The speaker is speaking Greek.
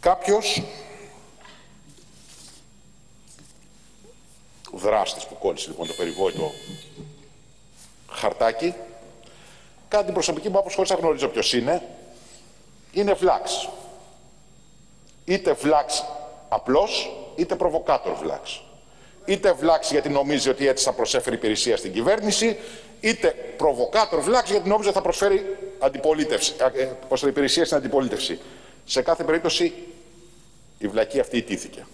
Κάποιος δράστης που κόλλησε λοιπόν το περιβόητο χαρτάκι, κατά την προσωπική μου άποψη χωρίς να γνωρίζω ποιος είναι, είναι βλάξ. Είτε βλάξ απλός, είτε προβοκάτορ βλάξ. Είτε βλάξ γιατί νομίζει ότι έτσι θα προσέφερει υπηρεσία στην κυβέρνηση, είτε προβοκάτορ βλάξ γιατί νόμιζε ότι θα προσφέρει αντιπολίτευση, ε, υπηρεσία στην αντιπολίτευση. Σε κάθε περίπτωση η βλακή αυτή ιτήθηκε.